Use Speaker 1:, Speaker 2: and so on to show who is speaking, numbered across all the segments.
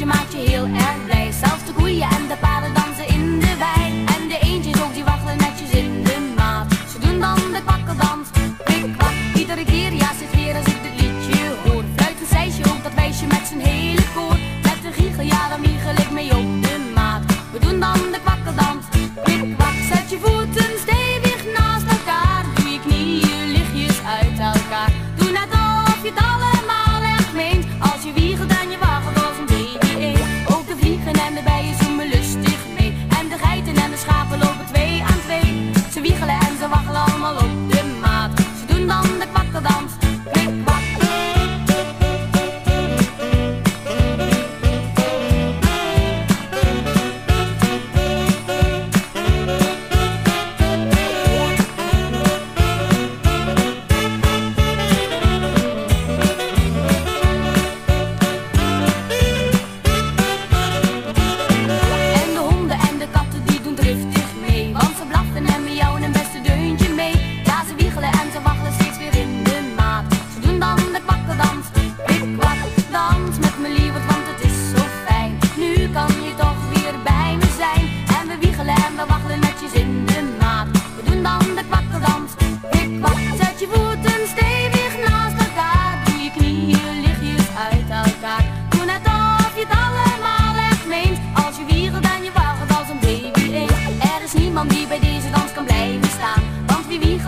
Speaker 1: you might you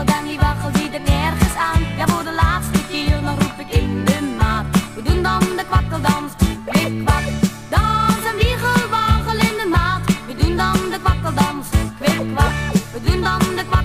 Speaker 1: dan die waggel ziet er nergens aan. Ja, voor de laatste keer, dan roep ik in de maat. We doen dan de kwakkeldans, kwik kwak. Dans en wiegel, in de maat. We doen dan de kwakkeldans, kwik kwak. We doen dan de.